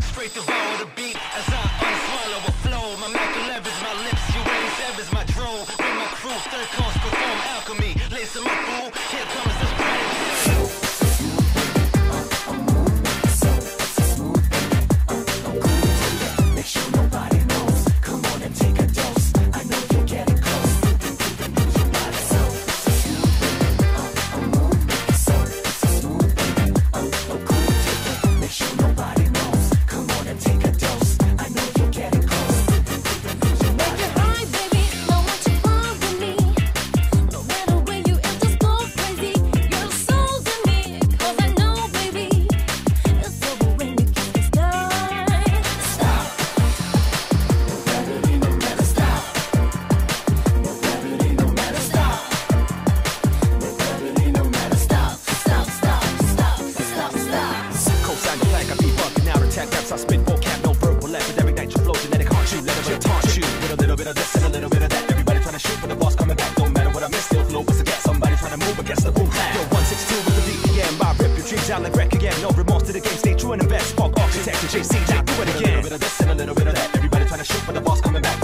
Straight devour the beat as I unswallow a flow. My Mac 11's my lips, you ain't severs my drone. With my crew, 3rd Coast perform alchemy. 'em up, fool. Here comes of this and a little bit of that. Everybody trying to shoot, but the boss coming back. Don't matter what I miss, still flow, what's again? Somebody trying to move against the boom. Yo, 162 with the beat again. My rip your dreams out like wreck again. No remorse to the game, stay true and invest. Fuck architect and JC, now do it again. A little bit of this and a little bit of that. Everybody trying to shoot, but the boss coming back.